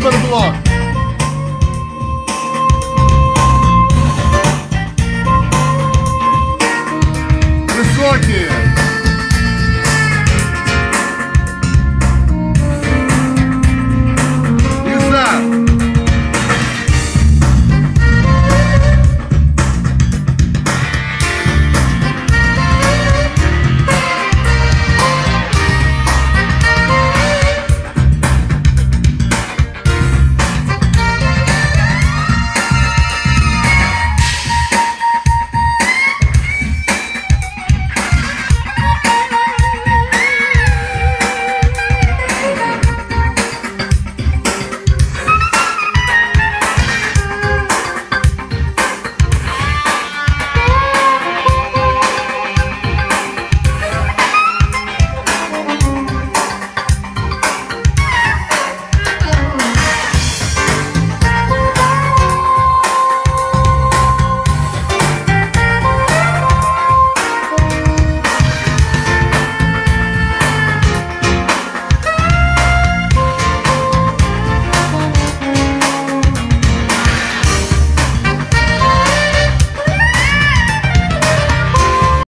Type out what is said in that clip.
better belong. This song.